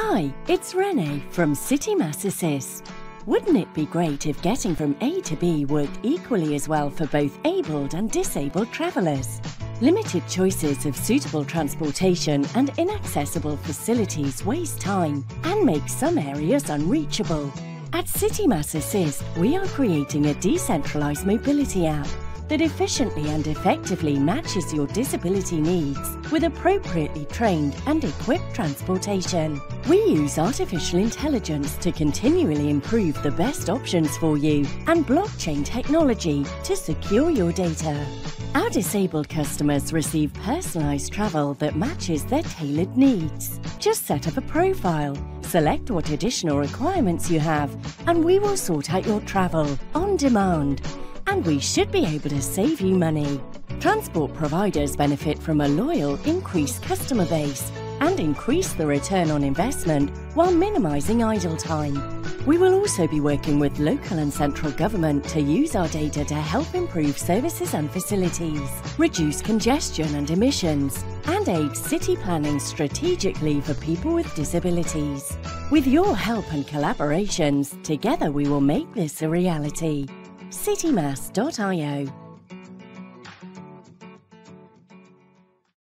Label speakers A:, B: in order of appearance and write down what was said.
A: Hi, it's Renee from CityMaaS Assist. Wouldn't it be great if getting from A to B worked equally as well for both abled and disabled travellers? Limited choices of suitable transportation and inaccessible facilities waste time and make some areas unreachable. At CityMaaS Assist, we are creating a decentralised mobility app that efficiently and effectively matches your disability needs with appropriately trained and equipped transportation. We use artificial intelligence to continually improve the best options for you and blockchain technology to secure your data. Our disabled customers receive personalised travel that matches their tailored needs. Just set up a profile, select what additional requirements you have, and we will sort out your travel on demand and we should be able to save you money. Transport providers benefit from a loyal, increased customer base and increase the return on investment while minimising idle time. We will also be working with local and central government to use our data to help improve services and facilities, reduce congestion and emissions, and aid city planning strategically for people with disabilities. With your help and collaborations, together we will make this a reality citymaas.io